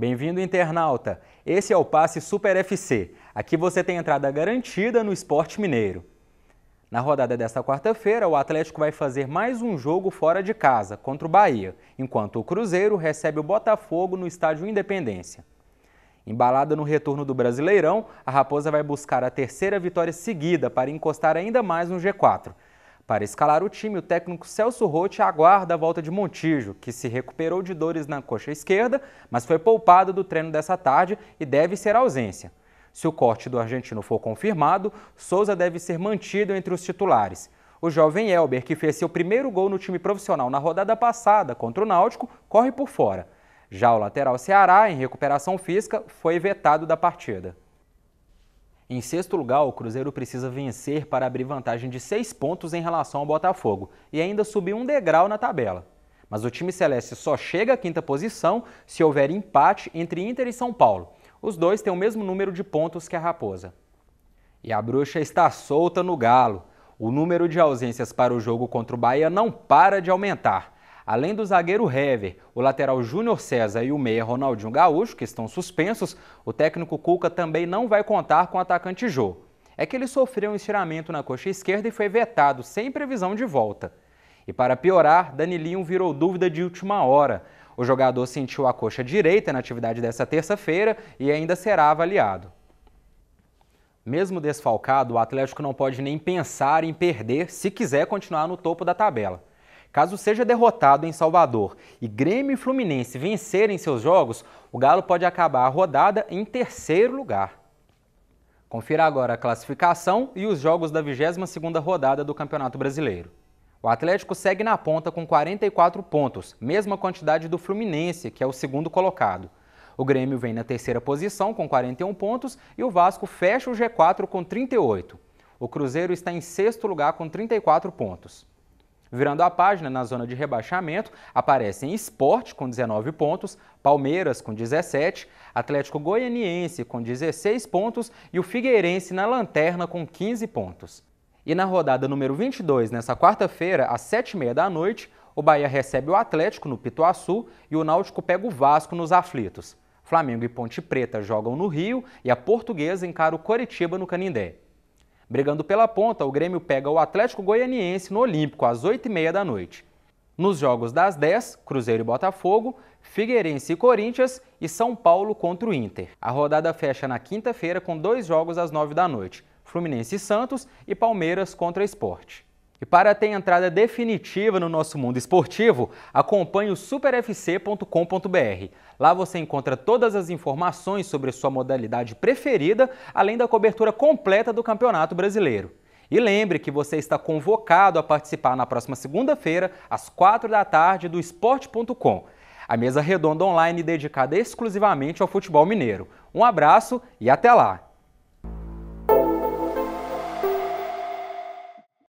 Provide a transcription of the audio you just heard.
Bem-vindo, internauta! Esse é o Passe Super FC. Aqui você tem entrada garantida no esporte mineiro. Na rodada desta quarta-feira, o Atlético vai fazer mais um jogo fora de casa, contra o Bahia, enquanto o Cruzeiro recebe o Botafogo no estádio Independência. Embalada no retorno do Brasileirão, a Raposa vai buscar a terceira vitória seguida para encostar ainda mais no G4. Para escalar o time, o técnico Celso Rotti aguarda a volta de Montijo, que se recuperou de dores na coxa esquerda, mas foi poupado do treino dessa tarde e deve ser ausência. Se o corte do argentino for confirmado, Souza deve ser mantido entre os titulares. O jovem Elber, que fez seu primeiro gol no time profissional na rodada passada contra o Náutico, corre por fora. Já o lateral Ceará, em recuperação física, foi vetado da partida. Em sexto lugar, o Cruzeiro precisa vencer para abrir vantagem de seis pontos em relação ao Botafogo e ainda subir um degrau na tabela. Mas o time celeste só chega à quinta posição se houver empate entre Inter e São Paulo. Os dois têm o mesmo número de pontos que a Raposa. E a bruxa está solta no galo. O número de ausências para o jogo contra o Bahia não para de aumentar. Além do zagueiro Hever, o lateral Júnior César e o meia Ronaldinho Gaúcho, que estão suspensos, o técnico Cuca também não vai contar com o atacante Jô. É que ele sofreu um estiramento na coxa esquerda e foi vetado, sem previsão de volta. E para piorar, Danilinho virou dúvida de última hora. O jogador sentiu a coxa direita na atividade dessa terça-feira e ainda será avaliado. Mesmo desfalcado, o Atlético não pode nem pensar em perder se quiser continuar no topo da tabela. Caso seja derrotado em Salvador e Grêmio e Fluminense vencerem seus jogos, o Galo pode acabar a rodada em terceiro lugar. Confira agora a classificação e os jogos da 22ª rodada do Campeonato Brasileiro. O Atlético segue na ponta com 44 pontos, mesma quantidade do Fluminense, que é o segundo colocado. O Grêmio vem na terceira posição com 41 pontos e o Vasco fecha o G4 com 38. O Cruzeiro está em sexto lugar com 34 pontos. Virando a página, na zona de rebaixamento, aparecem Esporte com 19 pontos, Palmeiras com 17, Atlético Goianiense com 16 pontos e o Figueirense na lanterna com 15 pontos. E na rodada número 22, nessa quarta-feira, às 7h30 da noite, o Bahia recebe o Atlético no Pituaçu e o Náutico pega o Vasco nos aflitos. Flamengo e Ponte Preta jogam no Rio e a Portuguesa encara o Coritiba no Canindé. Brigando pela ponta, o Grêmio pega o Atlético Goianiense no Olímpico às 8h30 da noite. Nos jogos das 10, Cruzeiro e Botafogo, Figueirense e Corinthians e São Paulo contra o Inter. A rodada fecha na quinta-feira com dois jogos às 9 da noite, Fluminense e Santos e Palmeiras contra Esporte. E para ter entrada definitiva no nosso mundo esportivo, acompanhe o superfc.com.br. Lá você encontra todas as informações sobre sua modalidade preferida, além da cobertura completa do Campeonato Brasileiro. E lembre que você está convocado a participar na próxima segunda-feira, às quatro da tarde, do esporte.com, a mesa redonda online dedicada exclusivamente ao futebol mineiro. Um abraço e até lá!